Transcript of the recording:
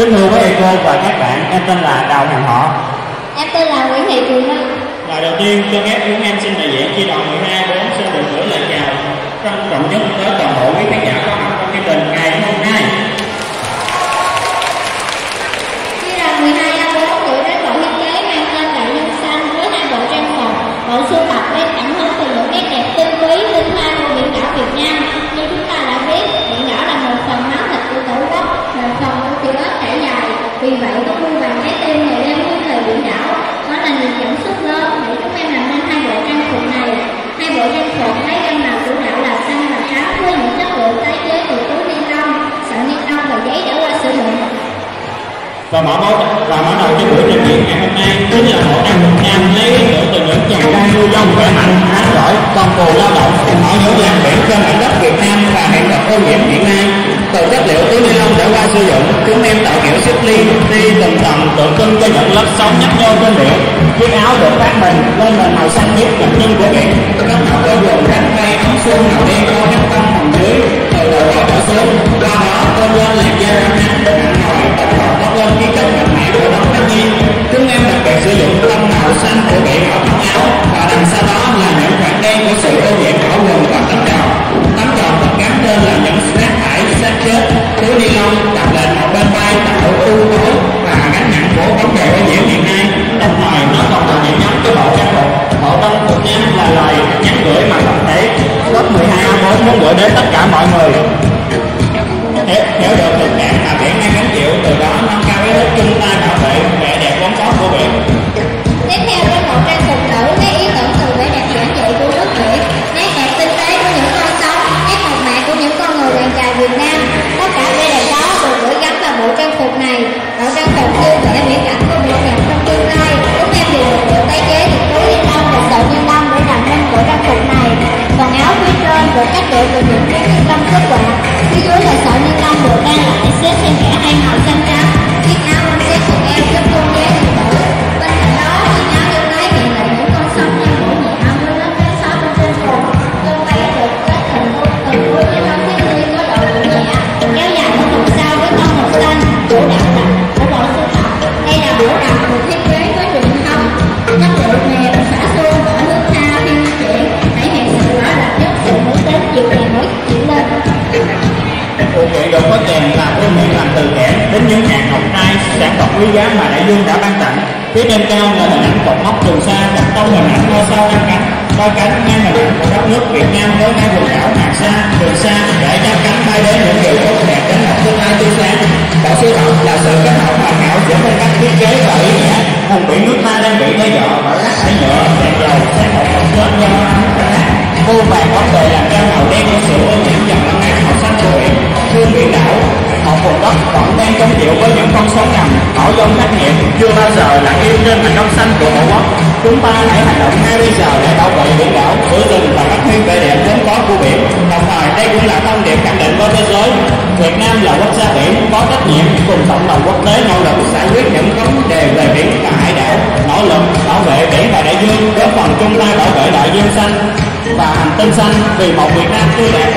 Kính thưa quý thầy cô và các bạn, em tên là Đào Hằng Họ. Em tên là Nguyễn Thị Quỳnh Hân. Lời đầu tiên, cho phép chúng em xin đại diện chi đoàn 12 4 xin được gửi lời chào trân trọng nhất tới toàn bộ quý khán giả có mặt trong chương trình ngày hôm nay. Chi đoàn 12 A4 gửi đến bộ thiết kế mang tên Đại Dương Xanh với hai bộ trang phục, bộ sưu tập lấy cảm hứng từ những nét đẹp tinh túy, tinh hoa của biển đảo Việt Nam. Như chúng ta đã biết, biển đảo là một phần máu thịt của tổ quốc, một phần của ký ức trải dài. Vì vậy, có muôn vàng trái tim ngày đêm với thời biển đảo. Đó là niềm cảm xúc lớn để chúng em làm nên hai bộ trang phục này. Hai bộ trang phục lấy gam màu chủ đạo là xanh và trắng với những chất liệu tái chế từ túi ni lông, sợi ni lông và giấy đã qua sử dụng. Và mở mẫu và mở đầu cho buổi trình diễn ngày hôm nay chính là một trang phục nam lấy ý tưởng từ những chàng trai nuôi dông khỏe mạnh, hán giỏi, công cù lao động cùng ở những làng biển trên mảnh đất Việt Nam và hiện vật ô nhiễm hiện nay. Từ chất liệu túi ni lông đã qua sử dụng, chúng em tạo kiểu xếp ly, đi từng tầng tượng trưng cho những lớp sóng nhấp nhô trên biển. Chiếc áo được phát mình lên nền màu xanh biếc đặc trưng của biển. Các màu bao gồm cánh tay ống xuân màu đen có các tâm phần dưới, từ đầu vào trở xuống. Qua đó tôn lên làm da rám nắng, nặng nổi, tập hợp tóc lên khí chất mạnh mẽ của đóng thiên nhiên. Chúng em đặc biệt sử dụng tâm màu xanh của biển ở thân áo và đằng sau đó là những khoảng đen của sự ô nhiễm Amen. Quý giá mà đại dương đã ban tặng phía trên cao là hình ảnh cột mốc trường sa đặt trong hình ảnh ngôi sao năm cánh đôi cánh ngang hình ảnh của đất nước Việt Nam với hai quần đảo Hoàng Sa, Trường Sa để cho cánh bay đến những điều tốt đẹp đến một tương lai tươi sáng. Bộ sư hậu là sự kết hợp hoàn hảo giữa phong cách thiết kế và ý nghĩa. Vùng biển nước ta đang bị đe dọa bởi rác thải nhựa, đèn dầu, xe một phần trên do ánh sáng. Vô vàng bóng đời làm cho màu đen Chúng ta hãy hành động ngay bây giờ để bảo vệ biển đảo, giữ rừng và phát huy vẻ đẹp vốn có của biển. Đồng thời, đây cũng là thông điệp khẳng định với thế giới. Việt Nam là quốc gia biển có trách nhiệm cùng cộng đồng quốc tế nỗ lực giải quyết những vấn đề về biển và hải đảo, nỗ lực bảo vệ biển và đại dương, góp phần chung tay bảo vệ đại dương xanh và hành tinh xanh vì một Việt Nam tươi đẹp.